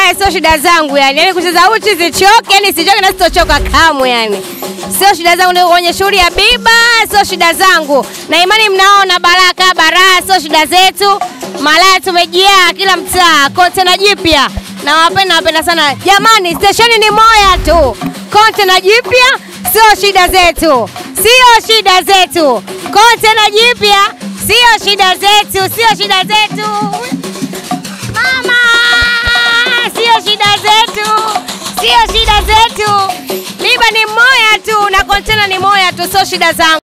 Haya sio shida zangu yani. yani kucheza uchi sichoke, yani sichoke na sitochoka kamwe yani. Sio shida zangu ndio kwenye shughuli ya biba, sio shida zangu. Na imani mnaona baraka baraa sio shida zetu. Malaya tumejia kila mtaa, kontena jipya. Na wapenda sana. Jamani, stesheni ni moya tu. Kontena jipya sio shida zetu. Sio shida zetu. Kontena jipya sio shida zetu, sio shida zetu. Kontena ni moya tu, sio shida zangu.